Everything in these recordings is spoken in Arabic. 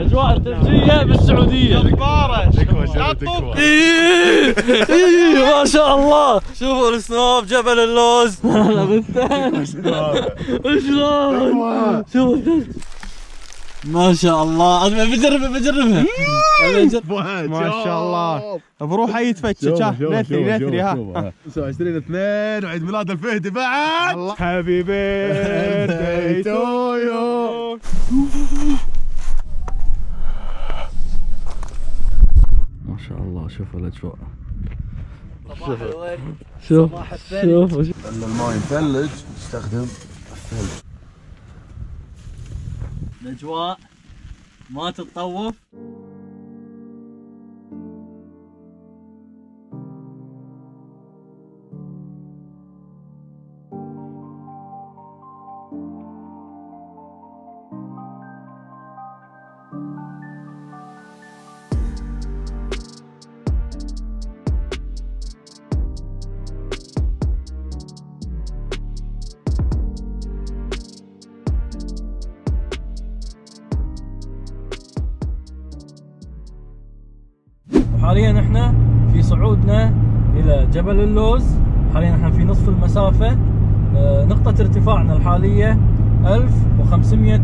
أجواء الثلجيه بالسعودية. إيه، إيه، ما شاء الله. شوفوا ال snow بجبل اللوز. هلا بالثلج شلون شوفوا. الثلج ما شاء الله. أنا بجربها بجربها. ما شاء الله. بروحه يتفتش ها نثري نثري ها. 29 2 وعيد ميلاد الفهدي بعد. birthday to يو ما شوفوا الاجواء صباح الورد. شوف. صباح الثلج لما الماي مثلج نستخدم الثلج الأجواء ما تتطوف. إلى جبل اللوز. حاليا إحنا في نصف المسافة. آه، نقطة ارتفاعنا الحالية 1500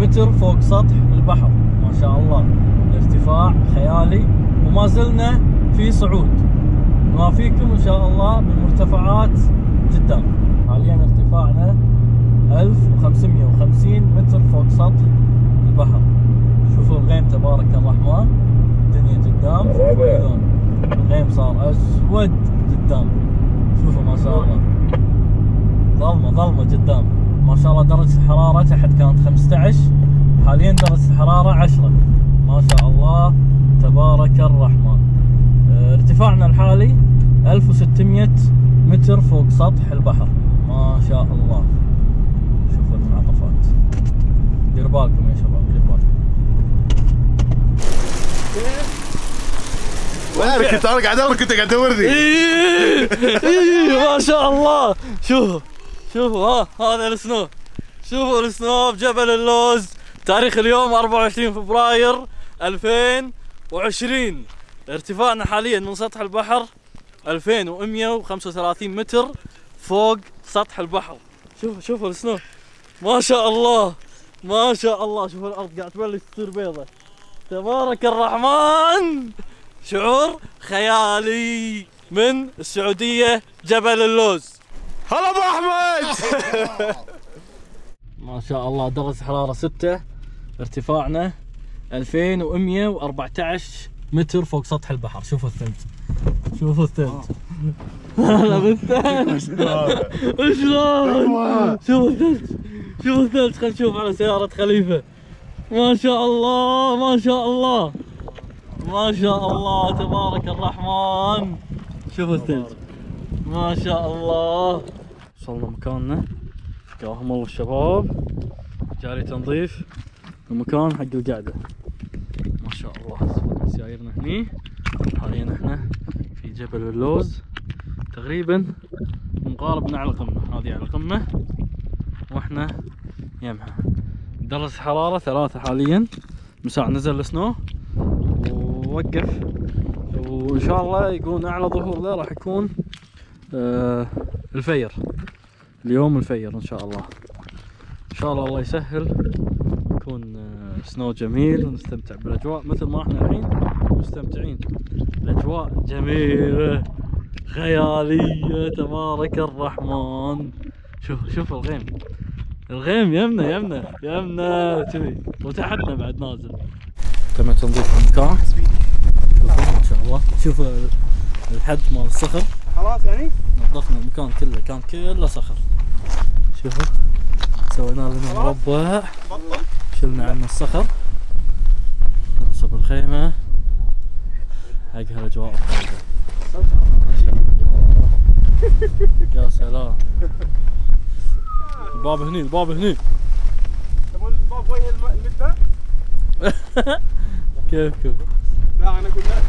متر فوق سطح البحر. ما شاء الله. ارتفاع خيالي. وما زلنا في صعود. نوافيكم إن شاء الله بالمرتفعات قدام حاليا ارتفاعنا 1550 متر فوق سطح البحر. شوفوا الغيم تبارك الرحمن. الدنيا قدام. شوفوا الغيم صار أسود قدام. شوفوا ما شاء الله. ظلمة ظلمة قدام. ما شاء الله درجة الحرارة تحت كانت 15 حاليا درجة الحرارة 10 ما شاء الله. تبارك الرحمن. آه، ارتفاعنا الحالي 1600 متر فوق سطح البحر. ما شاء الله. شوفوا المنعطفات. دير بالكم يا شباب دير بالكم وينك انت أنا قاعد ادورك أنت قاعد تدورني إيه، إيه، ما شاء الله. شوفوا شوفوا ها هذا السنوب شوفوا السنوب جبل اللوز. تاريخ اليوم 24 فبراير 2020 ارتفاعنا حاليا من سطح البحر 2135 متر فوق سطح البحر. شوفوا شوفوا السنوب ما شاء الله ما شاء الله. شوفوا الأرض قاعد تبلش تصير بيضة. تبارك الرحمن. شعور خيالي من السعودية جبل اللوز. هلا أبو أحمد! ما شاء الله درجة حرارة 6 ارتفاعنا 2114 متر فوق سطح البحر. شوفوا الثلج. شوفوا الثلج. هلا بالثلج. شلون؟ شوفوا الثلج. شوفوا الثلج. خلينا نشوف على سيارة خليفة. ما شاء الله ما شاء الله. ما شاء الله تبارك الرحمن. شوفوا الثلج. ما شاء الله. وصلنا مكاننا. قاهم الله الشباب. جاري تنظيف. المكان حق القعدة. ما شاء الله. سيايرنا هني. حاليا إحنا في جبل اللوز. تقريبا مقاربنا على القمة هذه على القمة وإحنا يمها. درجة الحرارة ثلاثة حاليا. من ساعة نزل ال snow. ووقف وإن شاء الله يكون أعلى ظهور له راح يكون آه الفجر. اليوم الفجر إن شاء الله. إن شاء الله الله يسهل. يكون آه، سنو جميل ونستمتع بالأجواء. مثل ما إحنا الحين مستمتعين. الأجواء جميلة خيالية تبارك الرحمن. شوف شوف الغيم. الغيم يمنا يمنا يمنا كذي. وتحتنا بعد نازل. تم تنظيف المكان. ما شاء الله شوفوا الحد مال الصخر. خلاص يعني؟ نظفنا المكان كله كان كله صخر. شوفوا سوينا لنا مربع. شلنا عنه الصخر. ننصب الخيمة. حق هالأجواء الطيبة. ما شاء الله. يا سلام. الباب هني الباب هني. تبون الباب وجه الم- المدفع؟ لا أنا أقول لك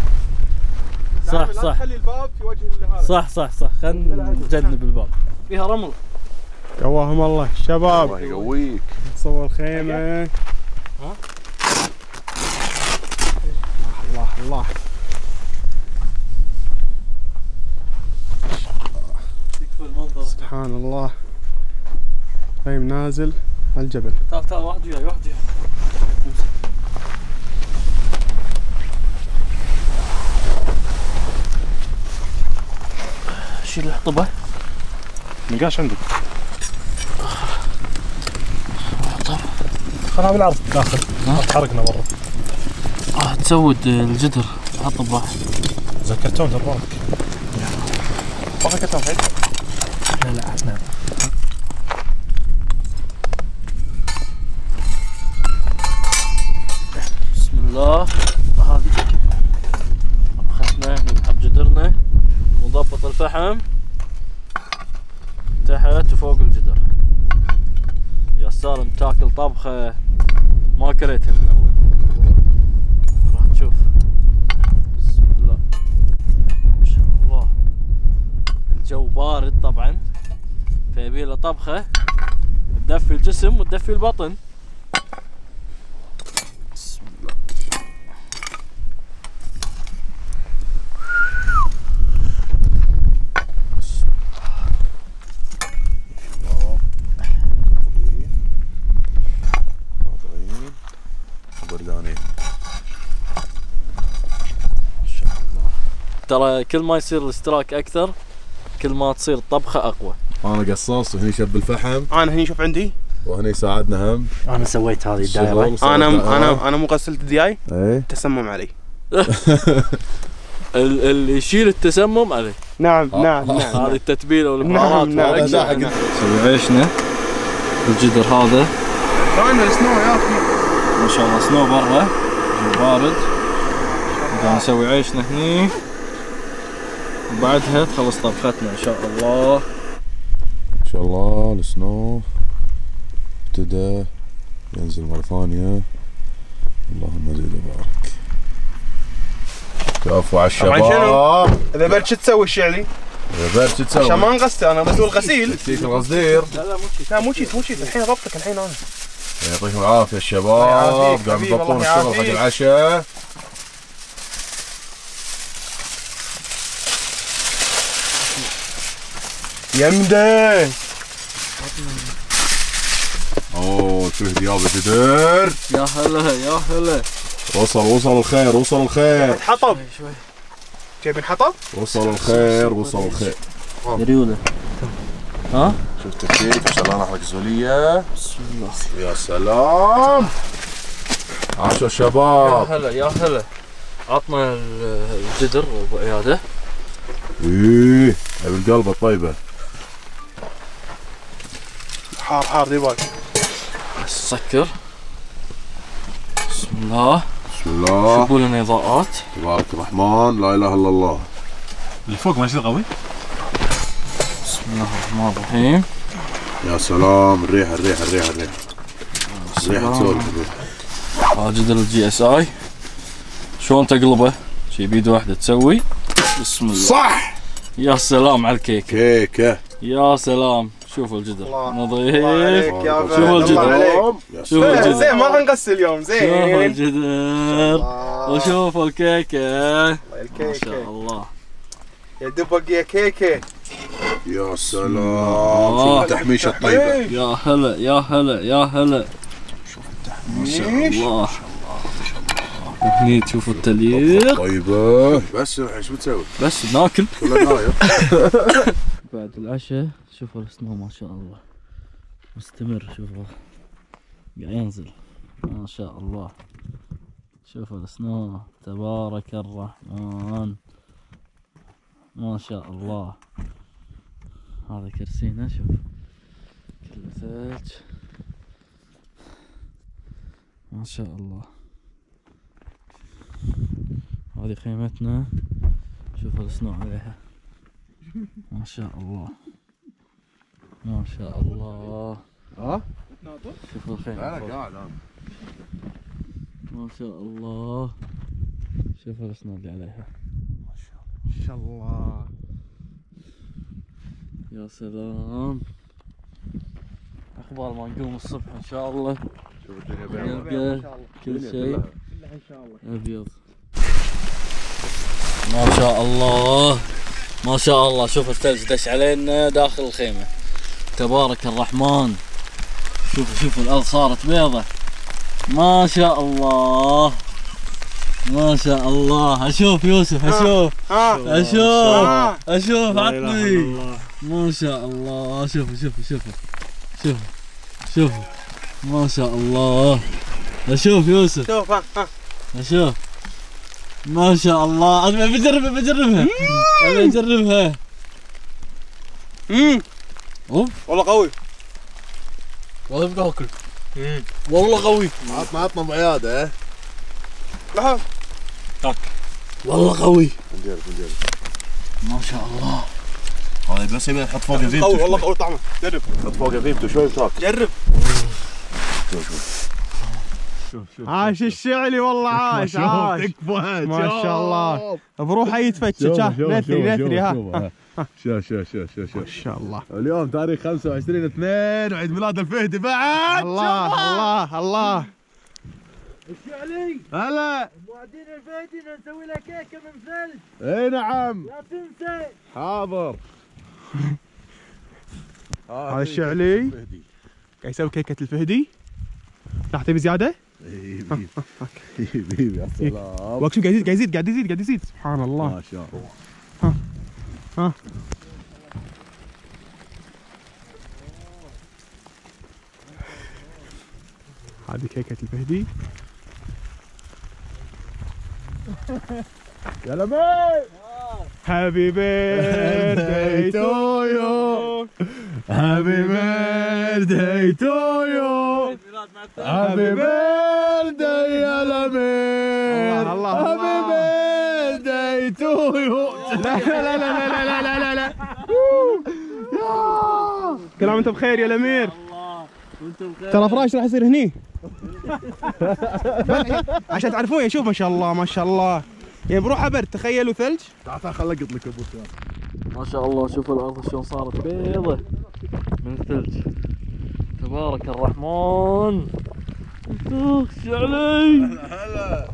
صح صح. خلي الباب في وجه هذا صح صح صح. خلينا نجنب الباب. فيها رمل. قواهم الله. شباب. الله يقويك. صور خيمه ها؟ الله الله. المنظر. سبحان الله. خيم نازل. على الجبل. تعال تعال واحد وياي واحد وياي. شيل الحطبة نقاش عندك. خلها بالعرض داخل. تحرقنا برا راح تسود الجدر. حطب واحد ذكرتون دراك ما ذكرتون حيل لا لا إحنا بسم الله هذه طبختنا نلحق جدرنا ونضبط الفحم تحت وفوق الجدر يا سالم تاكل طبخة ما كريتها من اول راح تشوف بسم الله ما شاء الله الجو بارد طبعا فيبي له طبخه تدفي الجسم وتدفي البطن بسم الله ناطرين بردانين ما شاء الله ترى كل ما يصير الاشتراك أكثر كل ما تصير الطبخة أقوى. أنا قصاص وهني شب الفحم. أنا هني شوف عندي. وهنا يساعدنا هم. أنا سويت هذه صار أنا. أنا أنا مو غسلت دياي إيه. تسمم علي. ال- اللي يشيل التسمم عليه نعم آه. نعم نعم هذه التتبيلة والبهارات نعم، نعم. والأكل. لا، حق- نسوي عيشنا الجدر هذا. كان السنو يا أخي. ما شاء الله سنو برا. بارد. قاعد نسوي عيشنا هني. وبعدها تخلص طبختنا إن شاء الله. إن شاء الله ال snow. ابتدى ينزل مرة ثانية. اللهم زد وبارك. كفو على طبعاً الشباب. إذا برد شو تسوي الشعلي؟ يا برد شو تسوي؟ عشان ما نغسل أنا بسوي الغسيل. تكتيك الغزدير لا لا مو لا مو شيت مو شيت الحين ضبطك الحين أنا. يعطيكم العافية الشباب قاعد يضبطون الشغل حق. العشاء يمدى أوه شو دياب الجدر يا هلا يا هلا. وصل وصل الخير وصل الخير. حطب جايبين حطب؟ وصل الخير وصل الخير. ريولة. ها؟ شوف تكتيك إن شاء الله نحرق زولية. بسم الله. يا سلام. عاشوا يا الشباب هلا يا هلا. عطنا ال- الجدر ابو عياده إيه ابي القلب الطيبة. حار حار ديبال بس سكر. بسم الله. بسم الله. شوفوا لنا اضاءات تبارك الرحمن لا إله إلا الله. اللي فوق ما يصير قوي. بسم الله الرحمن الرحيم. يا سلام الريحة الريحة الريحة الريحة الريحة تسولف جدر الجي إس آي. شلون تقلبه؟ شي بيد واحدة تسوي. بسم الله. صح! يا سلام على الكيك كيكة. يا سلام. شوفوا الجدر. نظيف الله عليك يا شوفوا الجدر. الله عليك. يا شوف سلام. الجدر. زين ما راح نغسل اليوم شوفوا زين الجدر الله. وشوفوا الكيكة. ما شاء الكيكه الله. يا دبق يا كيكة. يا سلام. شوف التحميشة الطيبة. يا هلا يا هلا يا هلا. ما شاء الله. هني تشوفوا التليق. طيبة. بس الحين شو بتسوي؟ بس ناكل. بعد العشاء شوفوا السنو ما شاء الله. مستمر شوفوا. قاعد ينزل. ما شاء الله. شوفوا السنو. تبارك الرحمن. ما شاء الله. هذا كرسينا شوف. كله ثلج ما شاء الله. هذه خيمتنا. شوفوا السنو عليها. ما شاء الله. ما شاء الله. ها؟ شوفوا الخيمة فوق. قاعد أنا. ما شاء الله. شوفوا الأسنان اللي عليها. ما شاء الله. يا سلام. أخبار ما نقوم الصبح إن شاء الله. شوف الدنيا بيضاء نلقى كل شيء. إن شاء الله. أبيض. ما شاء الله. ما شاء الله شوف الثلج دش علينا داخل الخيمة. تبارك الرحمن. شوفوا شوفوا الأرض صارت بيضة. ما شاء الله. ما شاء الله. أشوف يوسف أشوف. أشوف أشوف عطني. ما شاء الله. شوفوا شوفوا شوفوا شوفوا شوفوا ما شاء الله. أشوف يوسف. شوف أشوف. ما شاء الله. أنا بجربها بجربها. أنا بجربها. مم. أوف. والله قوي. والله أبغى أكل. والله قوي. عطنا عطنا أبو عياد ها؟ لحظة والله قوي. نجرب نجرب ما شاء الله. هاي بس يبي نحط فوق قوي فيمتو والله. قوي طعمه. جرب. نحط فوق فيمتو شوي وتاكل. جرب. شوف شوف شوف شوف عاش الشعلي والله عاش عاش. تكفى ما شاء الله. بروحه يتفتش. ها نثري نثري ها. شوف شوف شوف شوف ما شوف. شاء الله. اليوم تاريخ 25 2 وعيد ميلاد الفهدي بعد. الله الله الله. الشعلي. هلا. موعدين الفايدين نسوي لك كيكة من ثلج اي نعم. لا تنسى. حاضر. هذا الشعلي. الفهدي. قاعد يسوي كيكة الفهدي. راح تبي زيادة؟ إي، بيبي بيبي يا سلام. وقت شو قاعد يزيد قاعد يزيد قاعد يزيد قاعد يزيد سبحان الله. ما شاء الله. ها هذه كيكة الفهدي يا لمي happy birthday to you happy birthday to you happy birthday يا الله، happy. birthday to you لا لا لا لا لا لا لا لا كل عام وانت بخير يا الامير. ترى فراش راح يصير هني. عشان تعرفون شوف ما شاء الله ما شاء الله. يعني بروحه برد تخيلوا ثلج. تعال تعال خل أقط لك ابو سيار ما شاء الله شوفوا الأرض شلون صارت بيضة من الثلج تبارك الرحمن. اخ شعلي هلا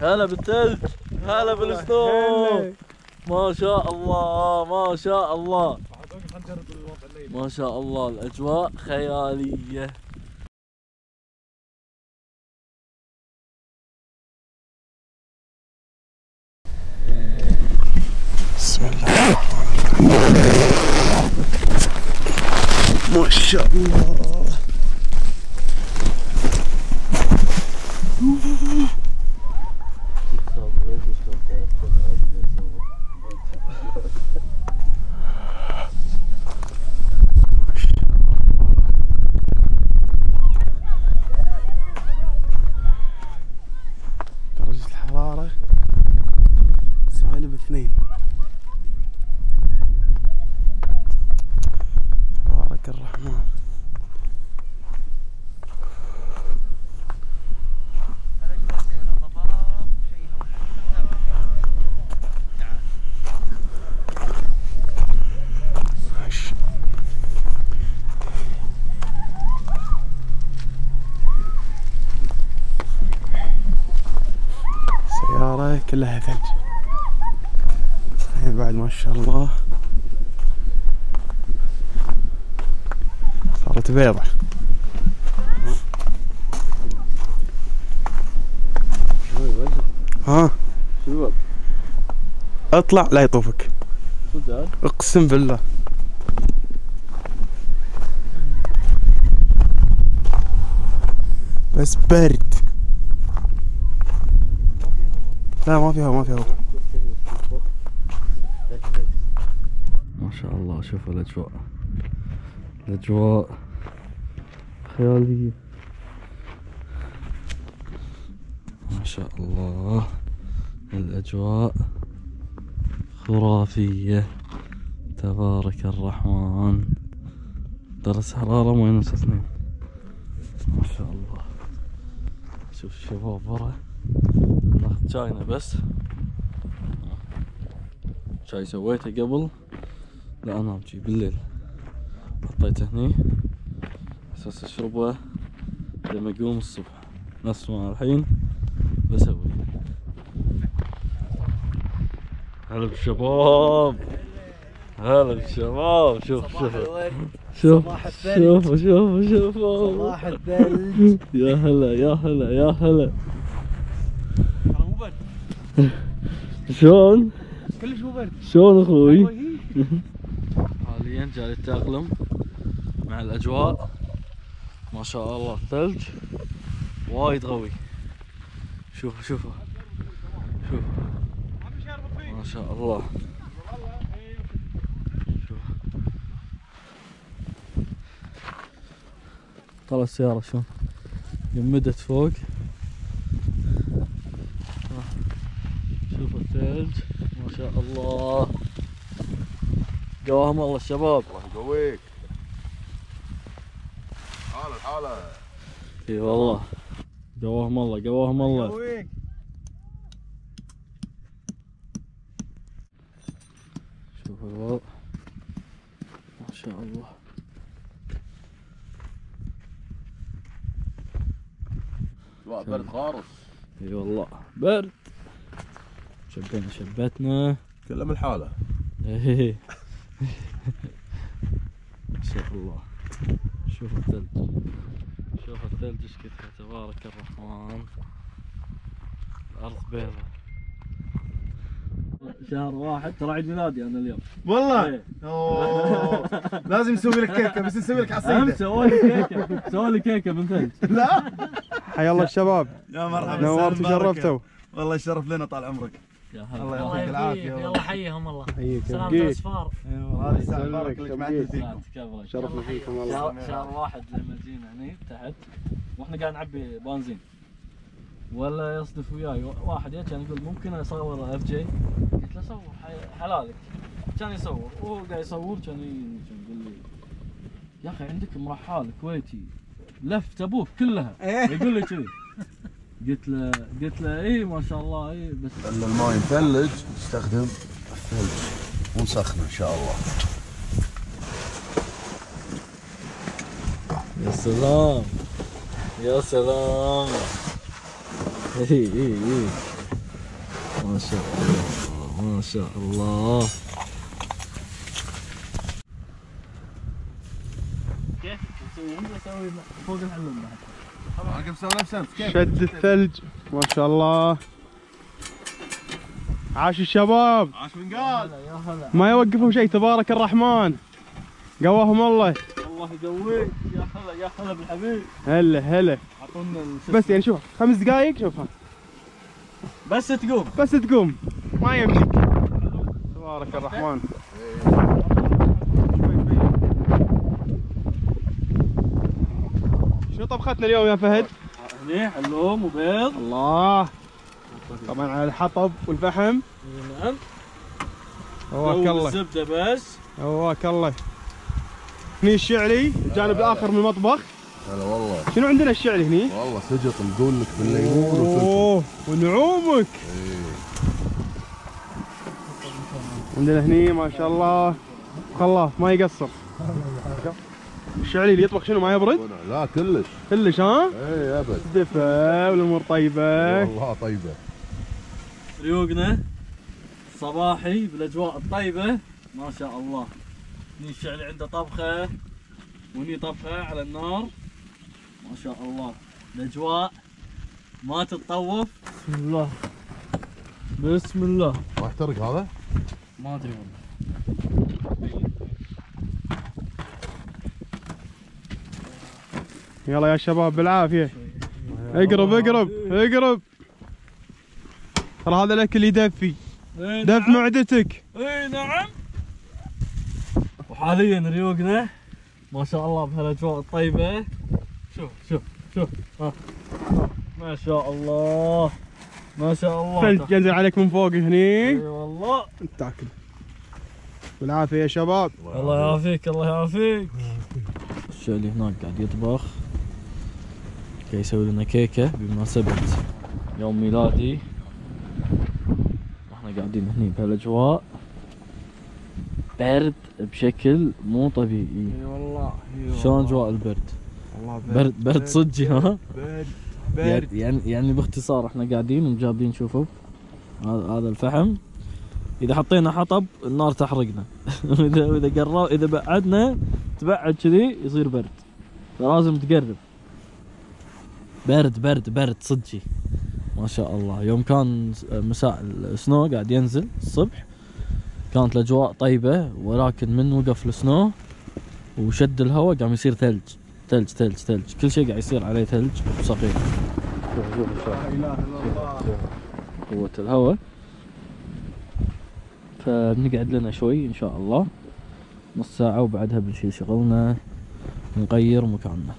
هلا بالثلج هلا بالسنو ما شاء الله ما شاء الله. ما شاء الله الأجواء خيالية. しめにましゃうわ صارت بيضة ها؟ اطلع لا يطوفك. اقسم بالله. بس برد. لا ما في هوا ما في هوا ما شاء الله شوفوا الأجواء. الأجواء. خياليه ما شاء الله. الأجواء خرافية. تبارك الرحمن. درجة حرارة ماينس اثنين. ما شاء الله. شوف الشباب برا ناخذ شاينا بس. شاي سويته قبل. لا انام شي بالليل. حطيته هني. أساس اشربه لما اقوم الصبح. نفس ما الحين بسوي هلا بالشباب. هلا بالشباب. شوف شوف. شوف. شوف شوف شوف. صباح الثلج يا هلا يا هلا يا هلا. ترى مو برد شلون؟ كلش مو برد شلون أخوي. حاليا جاي التأقلم مع الأجواء. ما شاء الله الثلج وايد قوي شوفوا شوفوا شوف. ما شاء الله. طلع السيارة شلون؟ يمدت فوق. شوف الثلج ما شاء الله. قواهم الله الشباب الله يقويك. حالة إي والله. قواهم الله قواهم الله. شوف الوضع. ما شاء الله. لا برد خالص. إي والله. برد. شبينا شبتنا كلم الحالة. إيه ما شاء الله شوف الثلج. شوف الثلج إيش كثر تبارك الرحمن. الأرض بيضة. شهر واحد. ترى عيد ميلادي أنا اليوم. والله؟ إيه. أوه. لازم نسوي لك كيكة بس نسوي لك هم عصيده سووا لي كيكة. سووا لي كيكة من ثلج. لا؟ حيا الله الشباب. يا مرحبا نورت. وشرفتوا. والله الشرف لنا طال عمرك. الله الله يعطيك العافية. يلا حيهم الله. حييك. سلامة بقيت الاصفار مبارك لك معدل فيكم تكبرك شرفنا فيكم والله. شهر, شهر واحد لما جينا هني تحت. وإحنا قاعد نعبي بنزين. ولا يصدف وياي. واحد يا كان يقول ممكن اصور FJ؟ قلت له صور حلالك. كان يصور. وهو قاعد يصور كان يقول لي يا أخي عندك مرحال كويتي لف تبوك كلها. يقول لي كذي قلت له قلت له اي ما شاء الله اي بس. لما الماي مثلج نستخدم الثلج. ونسخنه إن شاء الله. يا سلام. يا سلام. إي إي إي. ما شاء الله. ما شاء الله. كيف تسوي أسوي فوق الحلم بعد. كيف؟ شد الثلج. ما شاء الله. عاش الشباب. عاش من قال. ما يوقفهم شيء تبارك الرحمن. قواهم الله. الله يقويك. يا هلا يا هلا بالحبيب. هلا هلا. أعطونا بس يعني شوف خمس دقائق شوفها. بس تقوم. بس تقوم. ما يمديك تبارك الرحمن. شنو طبختنا اليوم يا فهد؟ هني حلوم وبيض. الله. طبعا على الحطب والفحم. نعم. هواك الله الزبده بس. هواك الله هني الشعلي الجانب الآخر من المطبخ. هلا والله. شنو عندنا الشعلي هني؟ والله سجط نقول لك بالليمون أوه ونعومك. إيه. عندنا هني ما شاء الله. خلاص ما يقصر. الشعلي اللي يطبخ شنو ما يبرد؟ لا كلش. كلش ها؟ اي أبد. دفى والأمور طيبة. والله طيبة. ريوقنا صباحي بالأجواء الطيبة. ما شاء الله. هني الشعلي عنده طبخة وهني طبخة على النار. ما شاء الله. الأجواء ما تتطوف. بسم الله. بسم الله. ما يحترق هذا؟ ما أدري والله. يلا يا شباب بالعافية. اقرب اقرب اقرب. ترى هذا الاكل يدفي إيه دف نعم. معدتك. اي نعم. وحاليا ريوقنا. ما شاء الله بهالأجواء الطيبة. شوف شوف شوف. ها. ما شاء الله. ما شاء الله. ثلج ينزل عليك من فوق إي هني والله تاكل. بالعافيه يا شباب. الله يعافيك الله يعافيك. الشعلي هناك قاعد يطبخ. قاعد يسوي لنا كيكة بمناسبة يوم ميلادي. إحنا قاعدين هني بهالأجواء. برد بشكل مو طبيعي. إي والله شلون أجواء البرد؟ والله برد برد صجي ها؟ برد يعني يعني يعني باختصار إحنا قاعدين ومجابين شوفوا. هذا الفحم. إذا حطينا حطب النار تحرقنا. واذا إذا قرب إذا بعدنا تبعد كذي يصير برد. فلازم تقرب. برد برد برد صدقي. ما شاء الله. يوم كان مساء السنو قاعد ينزل الصبح. كانت الأجواء طيبة ولكن من وقف السنو وشد الهواء قام يصير ثلج. ثلج ثلج ثلج. كل شيء قاعد يصير عليه ثلج وصقيع قوة الهواء. فبنقعد لنا شوي إن شاء الله. نص ساعة وبعدها بنشيل شغلنا ونغير مكاننا.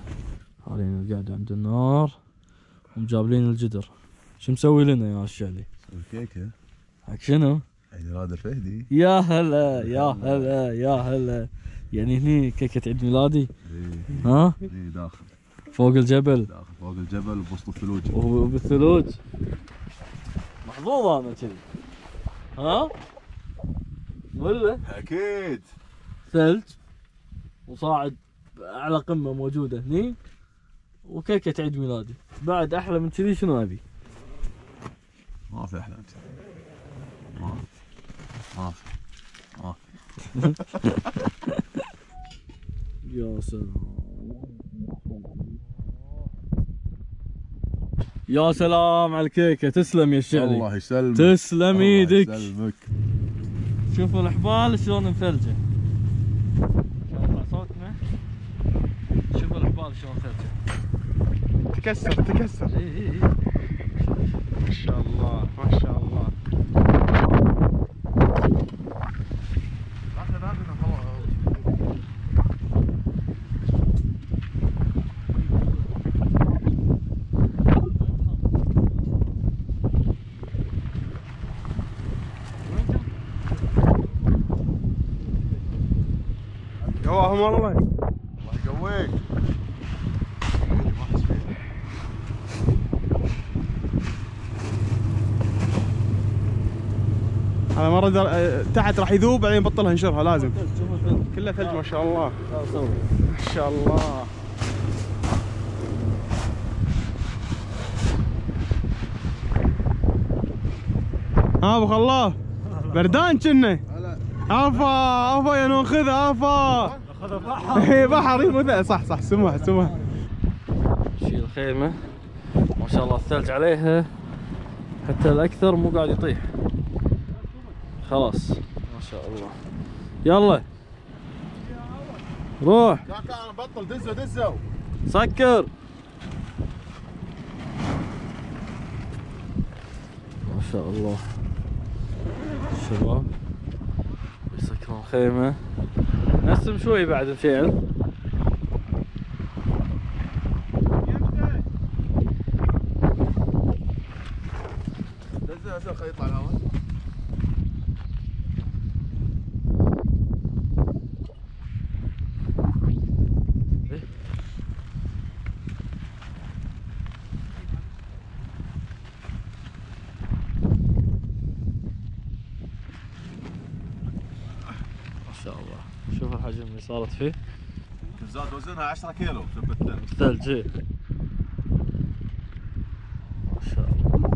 حاليا القعدة عند النار. ومجابلين الجدر. شو مسوي لنا يا الشعلي؟ الكيكه حق شنو؟ عيد ميلاد الفهدي يا هلا يا هلا يا هلا. يعني هني كيكة عيد ميلادي؟ ها؟ دي داخل. فوق الجبل. داخل فوق الجبل بوسط الثلوج. وبالثلوج محظوظ أنا كذي. ها؟ ولا؟ أكيد. ثلج. وصاعد أعلى قمة موجودة هني. وكيكة عيد ميلادي. بعد أحلى من كذي شنو أبي؟ ما في أحلى كذي ما في. ما في. ما في. يا سلام. يا سلام على الكيكة. تسلم يا الشعلي الله يسلمك. تسلم الله إيدك. يسلمك. شوفوا الحبال شلون مثلجه شايفة صوتنا شوفوا الحبال شلون مثلجه تكسر تكسر. إي إي إي. ما شاء الله ما شاء الله. قواهم والله الله يقويك آه، تحت راح يذوب بعدين بطلها نشرها لازم. كلها ثلج ما شاء الله. ما شاء الله. ها أبو خلاف بردان كنا. أفا أفا يا ناخذ أفا. اي بحر إي، مو صح صح سمح سمح شيل الخيمة ما شاء الله الثلج عليها. حتى الأكثر مو قاعد يطيح. خلاص. ما شاء الله. يلا. روح. كان بطل دزوا دزوا سكر. ما شاء الله. الشباب يسكرون خيمة نسم شوي بعد مشيل دزوا دزوا خلي يطلع الهواء ما شاء الله شوف صارت فيه. زاد وزنها 10 كيلو ثبتها ثلج إيه. ما شاء الله.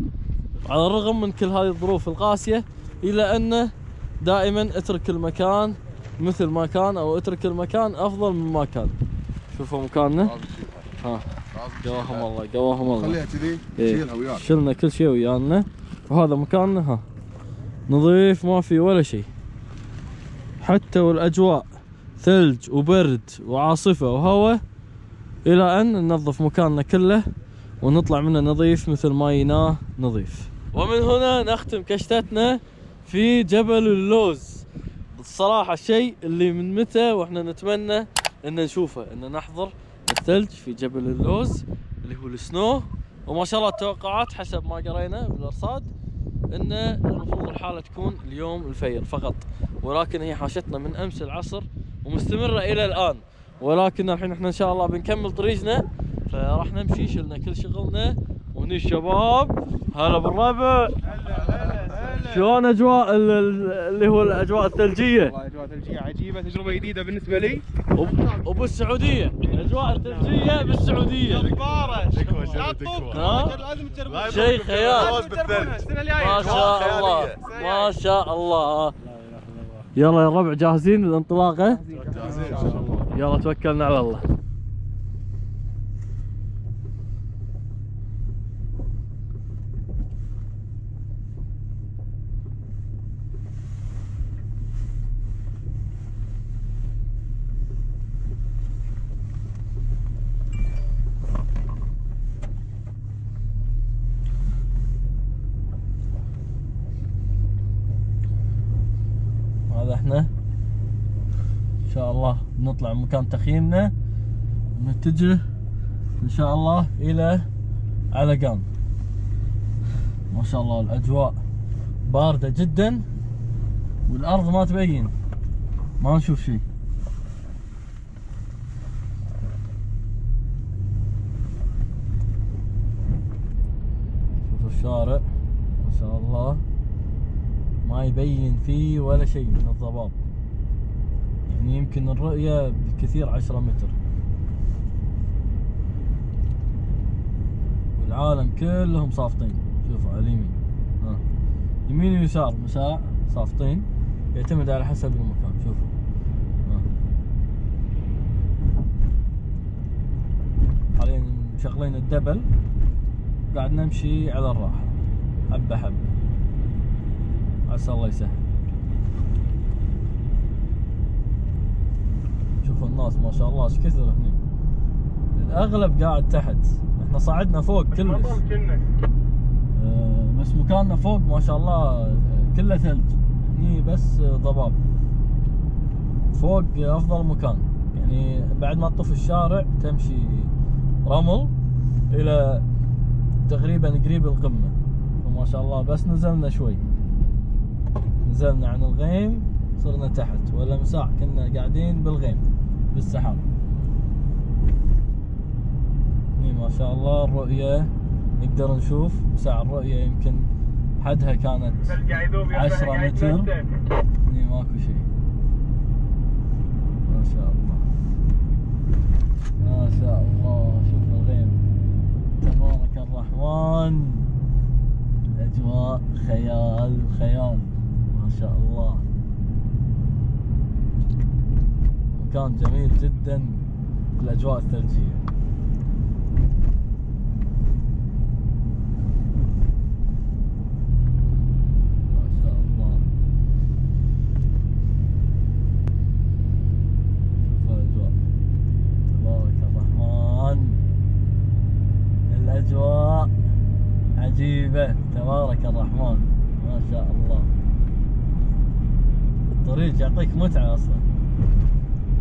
على الرغم من كل هذه الظروف القاسية إلا أنه دائما اترك المكان مثل ما كان أو اترك المكان أفضل مما كان. شوفوا مكاننا. ها. قواهم الله قواهم الله. خليها كذي إيه. شيلها وياك شلنا كل شيء ويانا. وهذا مكاننا ها. نظيف ما في ولا شيء. حتى والأجواء. ثلج وبرد وعاصفة وهواء إلى أن ننظف مكاننا كله ونطلع منه نظيف مثل ما يناه نظيف. ومن هنا نختم كشتتنا في جبل اللوز. الصراحة الشيء اللي من متى وإحنا نتمنى إن نشوفه إن نحضر الثلج في جبل اللوز اللي هو السنو. وما شاء الله التوقعات حسب ما قرينا بالأرصاد إن المفروض الحالة تكون اليوم الفير فقط. ولكن هي حاشتنا من أمس العصر ومستمرة إلى الآن. ولكن الحين إحنا إن شاء الله بنكمل طريقنا. فراح نمشي شلنا كل شغلنا. وهني الشباب. هلا بالربع شلون أجواء ال- ال- اللي هو الأجواء الثلجية؟ والله أجواء ثلجية عجيبة تجربة جديدة بالنسبة لي. وب- وبالسعودية. الاجواء الثلجية بالسعودية. جباره؟ لازم تجربونها. شيء خيال ما شاء الله. ما شاء الله. يلا يا الربع جاهزين للانطلاقه يلا توكلنا على الله هذا إحنا إن شاء الله نطلع من مكان تخييمنا. ونتجه إن شاء الله إلى علقان ما شاء الله الأجواء باردة جدا والأرض ما تبين. ما نشوف شيء شوفوا الشارع ما شاء الله ما يبين فيه ولا شيء من الضباب. يعني يمكن الرؤية بالكثير عشرة متر. والعالم كلهم صافطين شوفوا على اليمين. ها. يمين ويسار مساء صافطين يعتمد على حسب المكان. شوفوا. حاليا مشغلين الدبل. قاعد نمشي على الراحة. حبة حبة. عسى الله يسهل. شوفوا الناس ما شاء الله إيش كثر هني؟ الأغلب قاعد تحت. إحنا صعدنا فوق كلش. آه، بس مكاننا فوق ما شاء الله كله ثلج. هني بس ضباب. فوق أفضل مكان. يعني بعد ما تطوف الشارع تمشي رمل إلى تقريبا قريب القمة. وما شاء الله بس نزلنا شوي. نزلنا عن الغيم صرنا تحت ولا مساع كنا قاعدين بالغيم بالسحاب. هني ما شاء الله الرؤية نقدر نشوف مساع الرؤية يمكن حدها كانت عشرة متر. هني ماكو شيء. ما شاء الله. ما شاء الله. شوف الغيم. تبارك الرحمن. الأجواء خيال خيال. شاء الله. مكان جميل جدا الثلجية. الأجواء. الأجواء عجيبة. تبارك الرحمن. ما شاء الله. الطريق يعطيك متعة أصلا.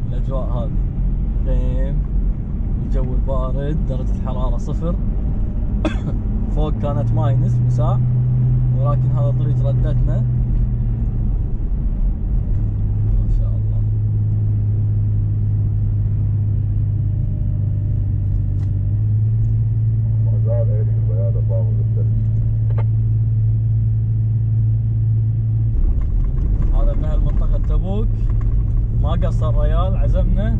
الأجواء هذه. غيم الجو البارد درجة الحرارة صفر. فوق كانت ماينس مساء. ولكن هذا طريق ردتنا ما شاء الله هذا من أهل منطقة تبوك ما قصر ريال عزمنا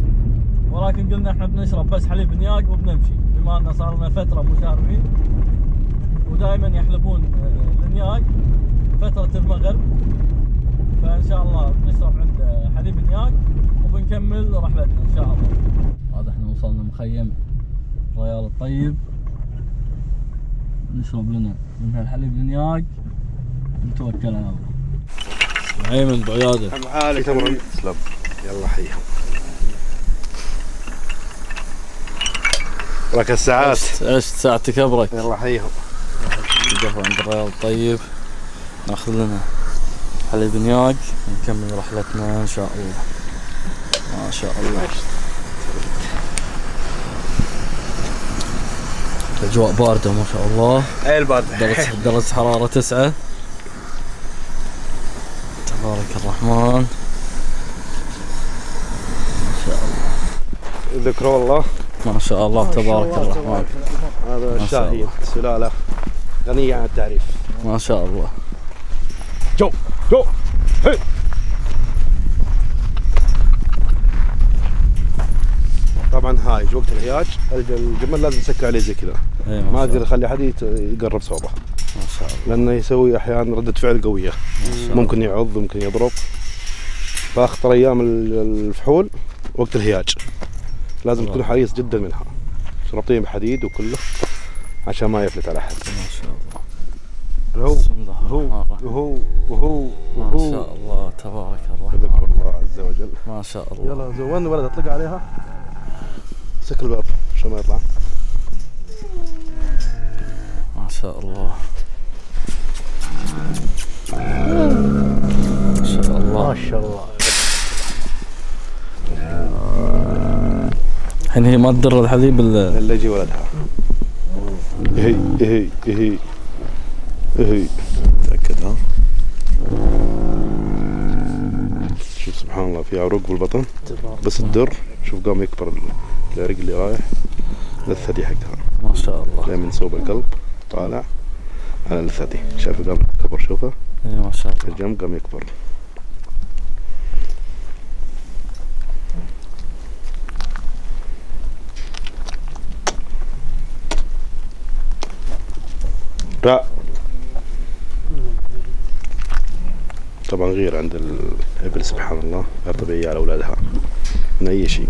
ولكن قلنا بس حليب نياق وبنمشي بما أن صار لنا فترة مشاربين ودائما يحلبون آه، النياق فترة المغرب. فإن شاء الله بنشرب عند آه، حليب نياق وبنكمل رحلتنا إن شاء الله. هذا إحنا وصلنا مخيم ريال الطيب. نشرب لنا من هالحليب النياق نتوكل على الله. ايمن بعياده حالك. تسلم يلا حيهم. لك الساعات عشت ساعتك ابرك يلا حيهم قهوة عند الرياض الطيب ناخذ لنا حليب نياق ونكمل رحلتنا إن شاء الله. ما شاء الله. الاجواء باردة ما شاء الله. اي البارد درجة درجة حرارة تسعة. تبارك الرحمن. ما شاء الله. ذكر والله ما شاء الله تبارك الرحمن هذا الشاهين سلالة غنية عن التعريف. ما شاء الله. جو جو. هي. طبعا هاي وقت الهياج الجمل لازم تسكر عليه زي كذا. إيه، ما أقدر أخلي حد يت- يقرب صوبه. ما شاء الله. لأنه يسوي أحيانا ردة فعل قوية. ممكن يعض ممكن يضرب. فأخطر أيام ال- الفحول وقت الهياج. لازم تكون حريص جدا منها. ربطيه بحديد وكله عشان ما يفلت على احد ما شاء الله. هو بسم الله هو وهو وهو ما شاء الله تبارك ذكر الرحمن الله عز وجل. ما شاء الله. يلا زوان ولد اطلق عليها. سك الباب عشان ما يطلع. ما شاء الله. ما شاء الله. ما شاء الله. الحين هي ما تدر الحليب الا اللي يجي ولدها. هي هي هي هي تأكد ها؟ شوف سبحان الله في عروق بالبطن. بس الدر شوف قام يكبر ال- العرق اللي رايح للثدي حقها. ما شاء الله. لا من صوب القلب طالع على الثدي. شايف قام يكبر شوفه. اي ما شاء الله. الجنب قام يكبر. لا. طبعا غير عند الإبل سبحان الله. غير طبيعية على اولادها من أي شيء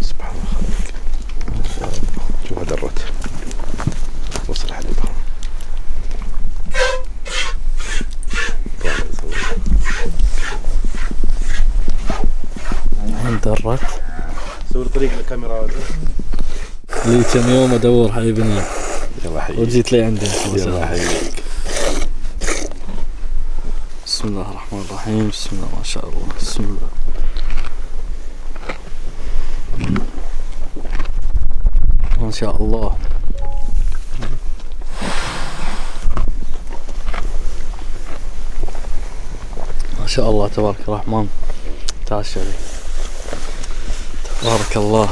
سبحان الله خليك شوفها درت وصل حليبها طالع يصور. الحين درت سوي لي طريق للكاميرا لي كم ادور حبيبنا. يلا حييك. وجيت لي عندي يلا حييك. بسم الله الرحمن الرحيم. بسم الله ما شاء الله. بسم الله. ما شاء الله. ما شاء الله تبارك الرحمن. تعال شوي تبارك الله.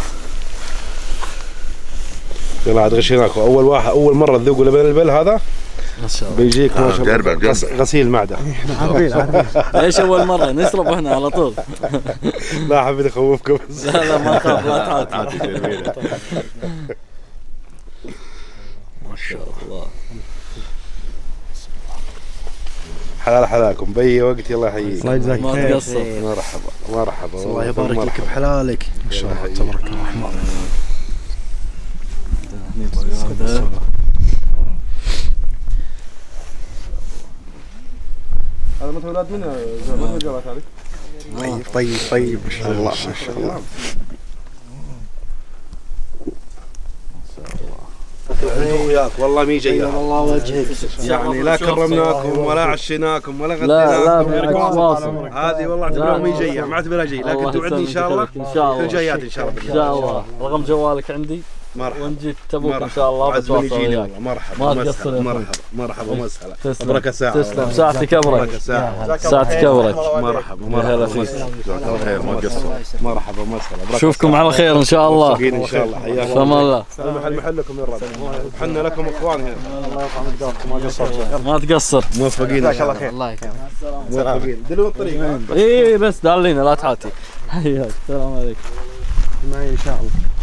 يلا عاد غشيناكم أول واحد أول مرة تذوقوا لبن البل هذا؟ ما شاء الله. بيجيك ما آه، شاء الله. غسيل معدة. عارفين عارفين. ليش أول مرة؟ نشرب إحنا على طول. لا حبيت اخوفكم لا لا ما تخاف لا جميلة. ما شاء الله. حلال حلالكم. باي وقت يلا يحييك. الله يجزاك ما خير. تقصر. مرحبا مرحبا. الله يبارك لك. بحلالك. ما شاء الله تبارك الرحمن. هذا متى ولاد من متى جابت هذه؟ طيب طيب طيب ما شاء الله. ما شاء الله وياك والله مي جاية الله وجهك يعني لا كرمناكم ولا عشيناكم ولا لا لا غديناكم هذه والله. اعتبرها مي جاية ما اعتبرها جاي لكن الله توعدني ان شاء الله. ان شاء في الله الجايات ان شاء الله ان شاء الله رقم جوالك عندي. مرحبا. وان جيت تبوك إن مرحبا. شاء الله عزمني بتواصل يجيني وياك. والله. مرحبا. ما تقصر أخوي. مرحبا. مرحبا. مسهلا. تسلم. أبرك ساعه تسلم. ساعتك أبرك. ساعتك أبرك. مرحبا. يا هلا. مرحبا. فيك. جزاك الله خير. ما تقصر. مرحبا. مسهلا. أبرك اشوفكم ساعة. على خير إن شاء الله. موفقين إن شاء الله. حياكم سلام الله. المحل محلكم يا رب. حنا لكم إخوان هنا. ما تقصر. موفقين. ان شاء الله خير. الله يكرمك. موفقين. دلوا الطريق؟ اي بس دالينا لا تعاتي. حياك. السلام عليكم. معي إن شاء الله.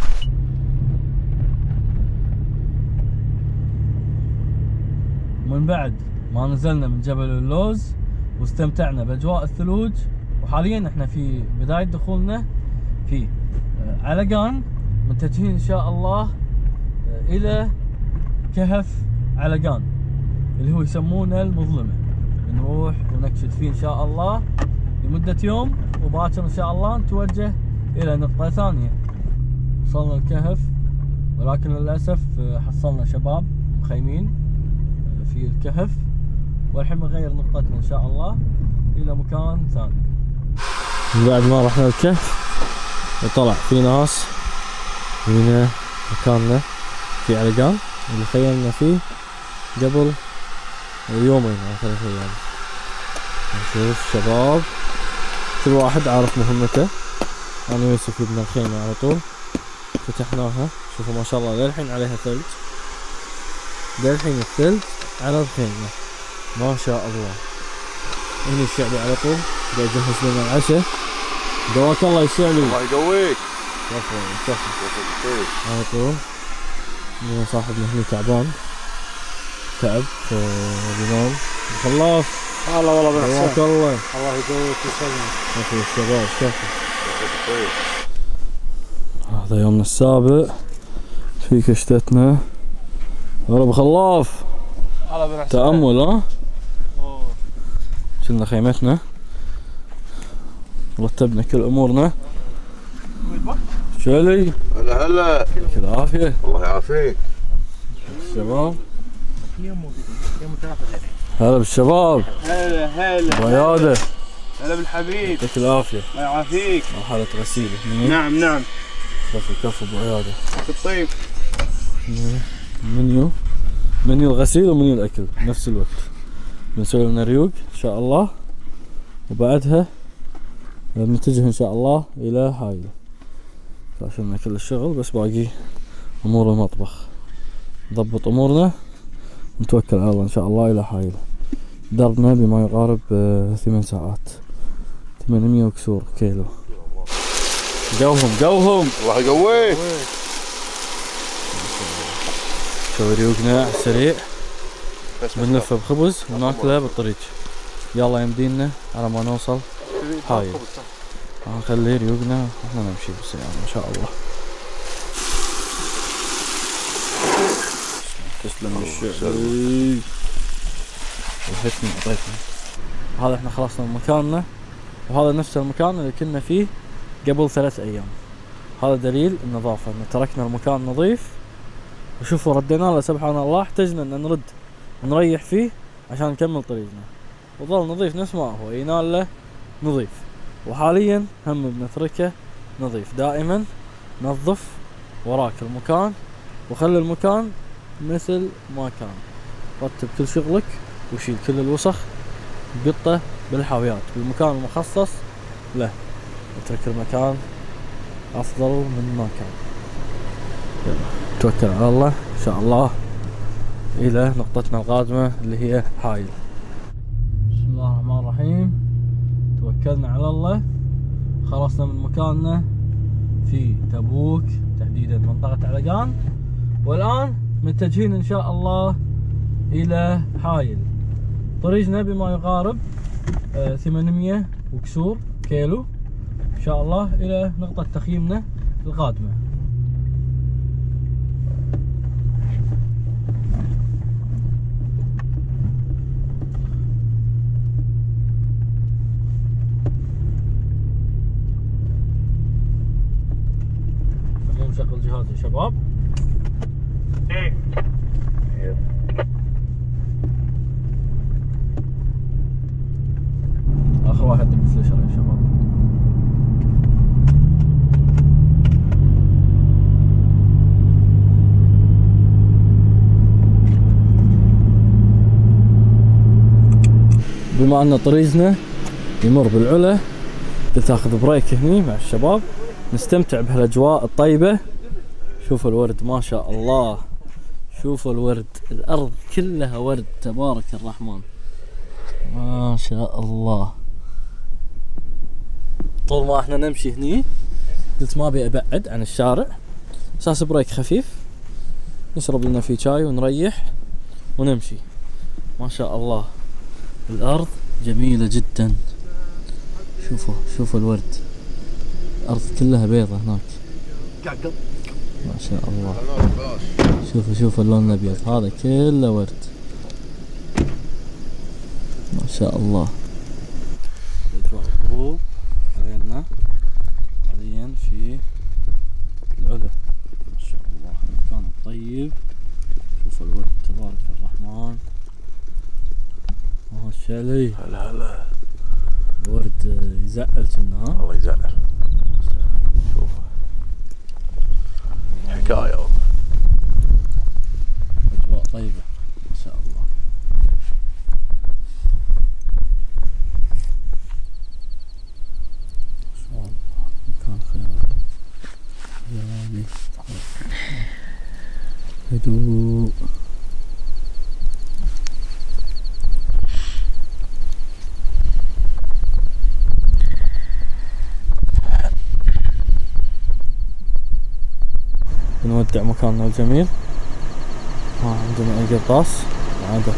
من بعد ما نزلنا من جبل اللوز واستمتعنا بأجواء الثلوج وحاليا إحنا في بداية دخولنا في آه، علقان متجهين إن شاء الله آه، إلى كهف علقان اللي هو يسمونه المظلمة. بنروح ونكشف فيه إن شاء الله لمدة يوم وباكر إن شاء الله نتوجه إلى نقطة ثانية. وصلنا الكهف ولكن للأسف آه، حصلنا شباب مخيمين. في الكهف والحين بنغير نقطتنا إن شاء الله إلى مكان ثاني. بعد ما رحنا الكهف وطلع في ناس هنا مكاننا في علقان اللي خيمنا فيه قبل يومين أو ثلاث أيام. نشوف شباب. كل واحد عارف مهمته. أنا ويوسف جبنا الخيمة على طول. فتحناها. شوفوا ما شاء الله للحين عليها ثلج. للحين الثلج. على الخيمة ما شاء الله. هني الشعبي على طول. قاعد يجهز لنا العشاء. قواك الله يا الشعبي الله يقويك. كفو كفو على طول. صاحبنا هني تعبان. تعب فبنام خلاص. هلا والله قواك الله. الله يقويك. ويسلمك كفو الشباب كفو هذا يومنا السابع. في كشتتنا. هلا ابو تأمل ها شلنا خيمتنا. رتبنا كل أمورنا. شلي. هلا هلا. يعطيك العافية. الله يعافيك. الشباب. هلا بالشباب. هلا هلا. رياضة هلا بالحبيب. يعطيك العافية. الله يعافيك. مرحلة غسيل. هني نعم نعم. كفو كفو برياضة بالطيب منيو. منيو الغسيل ومنيو الأكل بنفس الوقت. بنسوي لنا ريوق إن شاء الله. وبعدها بنتجه إن شاء الله إلى حايله فاشلنا كل الشغل بس باقي أمور المطبخ. نضبط أمورنا نتوكل على الله إن شاء الله إلى حايله دربنا بما يقارب آه، ثمان ساعات. 800 وكسور كيلو. قوهم قوهم الله يقويك! نسوي ريوقنا على السريع بنلفه بخبز وناكله بالطريق يلا يمدينا على ما نوصل. هاي. نخلي ريوقنا وإحنا نمشي بالسيارة إن شاء الله. تسلم اعطيتني هذا إحنا خلصنا من مكاننا. وهذا نفس المكان اللي كنا فيه قبل ثلاث أيام. هذا دليل النظافة إن تركنا المكان نظيف وشوفوا ردينا له سبحان الله احتجنا ان نرد نريح فيه عشان نكمل طريقنا. وظل نظيف نفس ما هو ينال له نظيف. وحاليا هم بنتركه نظيف. دائما نظف وراك المكان وخلي المكان مثل ما كان. رتب كل شغلك وشيل كل الوسخ قطة بالحاويات بالمكان المخصص له. اترك المكان أفضل من ما كان. توكل على الله. إن شاء الله إلى نقطتنا القادمة اللي هي حايل بسم الله الرحمن الرحيم. توكلنا على الله. خلصنا من مكاننا في تبوك تحديدا منطقة علقان. والآن متجهين إن شاء الله إلى حايل طريقنا بما يقارب آه، 800 وكسور كيلو. إن شاء الله إلى نقطة تخييمنا القادمة. شباب. آخر واحد دق فليشر يا شباب؟ بما أن طريقنا يمر بالعلا قلت اخذ break هني مع الشباب نستمتع بهالأجواء الطيبة. شوفوا الورد ما شاء الله. شوفوا الورد الأرض كلها ورد تبارك الرحمن. ما شاء الله. طول ما إحنا نمشي هني قلت ما أبي أبعد عن الشارع. أساس break خفيف. نشرب لنا فيه شاي ونريح ونمشي. ما شاء الله. الأرض جميلة جدا. شوفوا شوفوا الورد. الأرض كلها بيضة هناك. ما شاء الله. شوفوا شوفوا اللون الأبيض. هذا كله ورد. ما شاء الله. الغروب علينا حاليا في العلا ما شاء الله. المكان الطيب. شوفوا الورد. تبارك الرحمن. ما شاء الله هلا هلا. ورد يزعل كنا ها الله يزعل شوف هدوء نودع مكاننا الجميل ما عندنا أي قرطاس ما عدا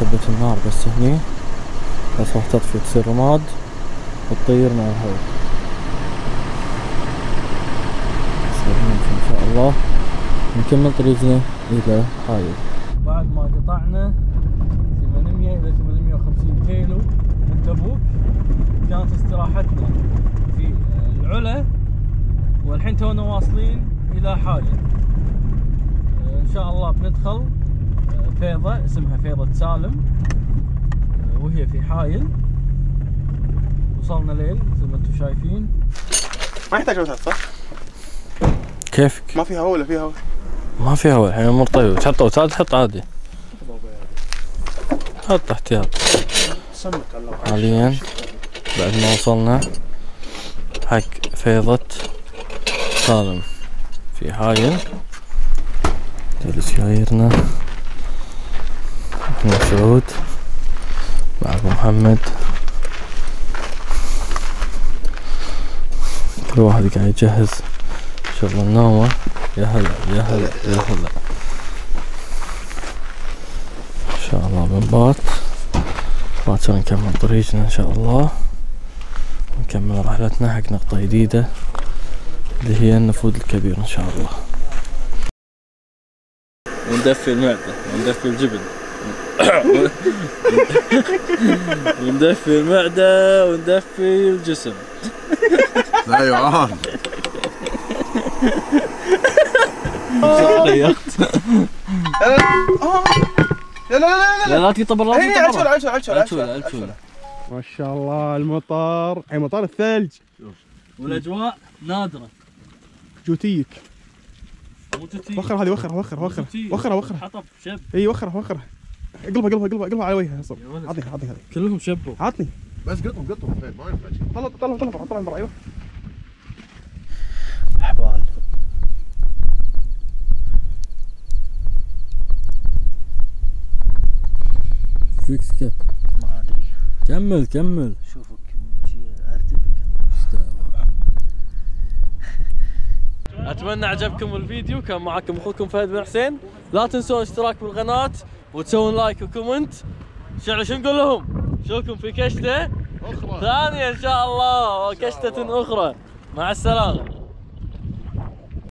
شبة النار بس هني. بس راح تطفي تصير رماد. وتطير مع الهواء. إن شاء الله. نكمل طريقنا إلى حايل بعد ما قطعنا 800 إلى 850 كيلو من تبوك. كانت استراحتنا في العلا. والحين تونا واصلين إلى حايل شاء الله بندخل فيضة اسمها فيضة سالم وهي في حايل وصلنا ليل مثل ما أنتم شايفين. ما يحتاج وسط صح؟ كيفك؟ ما فيها هواء ولا فيها هواء؟ ما في هواء الحين الأمور طيبه تحط اوتاد حط عادي. حط احتياط سمك الله. حاليا بعد ما وصلنا حق فيضة سالم في حايل جلس جايرنا مسعود. مع ابو محمد. كل واحد قاعد يجهز شغل النومة. يا هلا يا هلا يا هلا. إن شاء الله بنبات باكر نكمل طريقنا إن شاء الله. ونكمل رحلتنا حق نقطة جديدة اللي هي النفوذ الكبير إن شاء الله. وندفي المعدة وندفي الجبن. وندفي المعدة وندفي الجسم. لا يعان ريحت لا لا لا لا لا. على الشولة شوله الشولة ما شاء الله المطر أي مطر الثلج. والأجواء نادرة. جوتيك. وخر هذه وخر وخر وخر. وخر وخر. حطب شب اي وخر وخر. اقلبها اقلبها اقلبها اقلبها على وجهها صب. عطني عطني هذه. كلهم شبوا عطني. بس قطهم قطهم. فين ما ينفع. طلع طلع طلع طلع من برا أيوه. احبال فيك سكت ما أدري. كمل كمل. شوفك شي ارتبك أتمنى عجبكم الفيديو. كان معكم أخوكم فهد بن حسين. لا تنسون الاشتراك بالقناة وتسوون like و comment. شعلوا شو نقول لهم؟ نشوفكم في كشتة أخرى. ثانية إن شاء الله كشتة أخرى. مع السلامة.